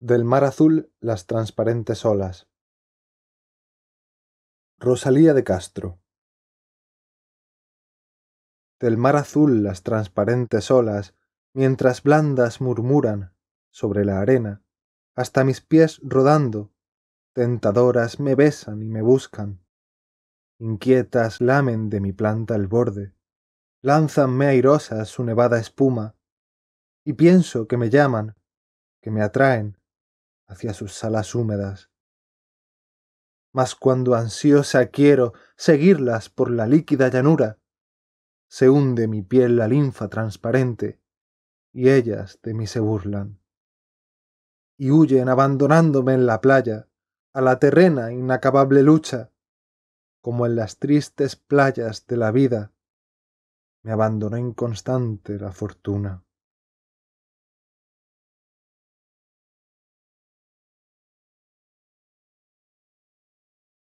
del mar azul las transparentes olas. Rosalía de castro. Del mar azul las transparentes olas mientras blandas murmuran sobre la arena hasta mis pies rodando tentadoras me besan y me buscan. Inquietas lamen de mi planta el borde lánzanme airosas su nevada espuma y pienso que me llaman que me atraen hacia sus salas húmedas. Mas cuando ansiosa quiero seguirlas por la líquida llanura se hunde mi piel la linfa transparente y ellas de mí se burlan. Y huyen abandonándome en la playa a la terrena inacabable lucha como en las tristes playas de la vida. Me abandonó inconstante la fortuna